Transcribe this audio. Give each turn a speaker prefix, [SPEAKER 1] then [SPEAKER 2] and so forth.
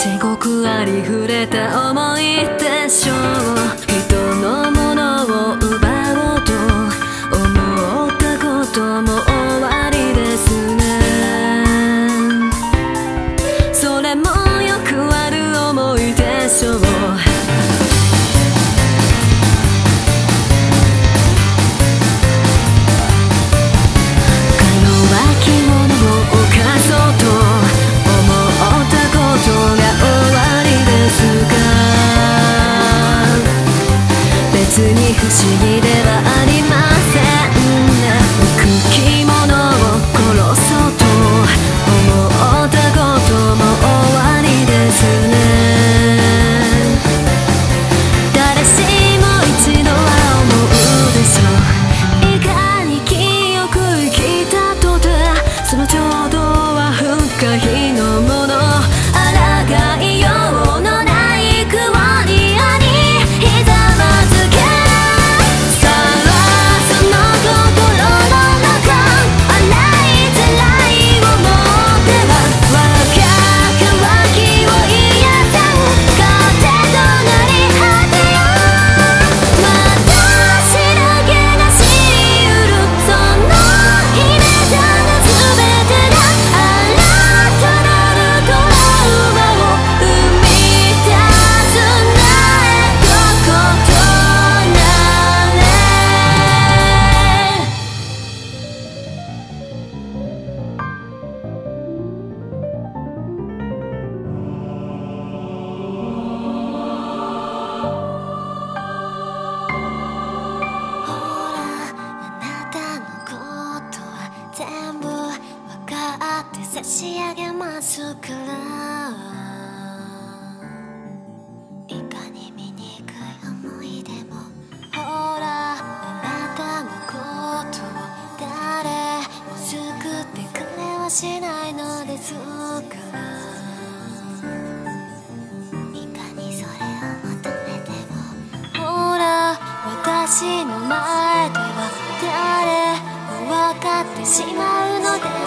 [SPEAKER 1] すごくありふれた思いでしょう。人のものを奪おうと思ったことも終わりですね。
[SPEAKER 2] 差し上げますからいかに醜い思い出もほらあなたのことを誰も救ってくれはしないのですから私の前では誰も分かってしまうので。